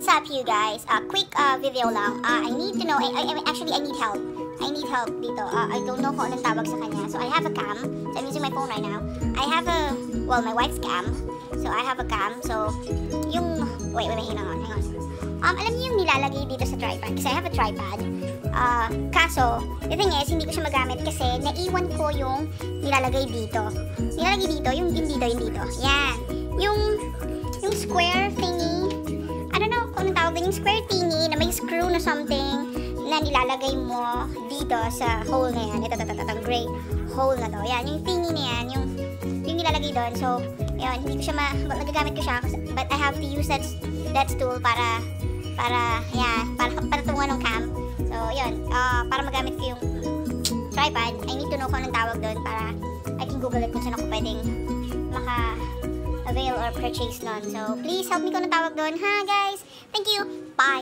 What's up you guys? Uh, quick uh, video lang. Uh, I need to know, I, I, actually I need help. I need help dito. Uh, I don't know kung anong tawag sa kanya. So I have a cam. So I'm using my phone right now. I have a, well my wife's cam. So I have a cam. So yung, wait, wait, wait, hang on, hang on. Um, alam niyo yung nilalagay dito sa tripod? Kasi I have a tripod. Uh, kaso, the thing is, hindi ko siya magamit kasi naiwan ko yung nilalagay dito. Nilalagay dito, yung, yung dito, yung dito. Yan. Yung, yung square square thingy na may screw na something na nilalagay mo dito sa hole na yan. Ito, ito, ito, ito, gray hole na to. Yan, yung thingy na yan, yung, yung nilalagay doon. So, yun, hindi ko siya ma, magagamit ko siya, but I have to use that, that tool para para, yan, para, para tungan ng cam. So, yun, uh, para magamit ko yung tripod, I need to know kung anong tawag doon para I can google it kung saan ako pwedeng maka avail or purchase nun. So, please help me kung anong tawag doon, ha guys? Thank you. Bye.